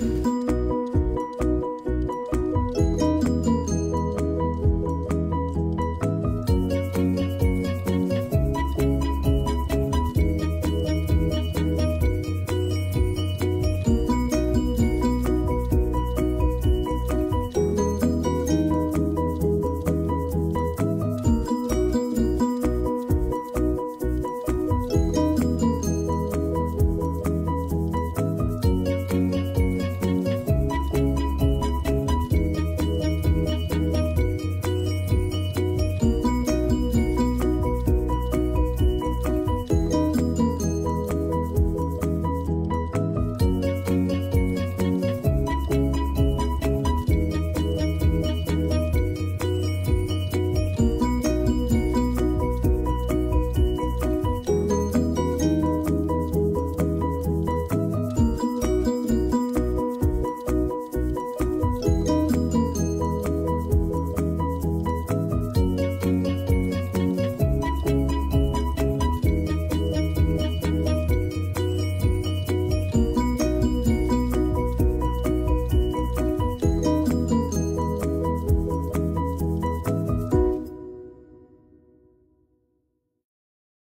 Bye.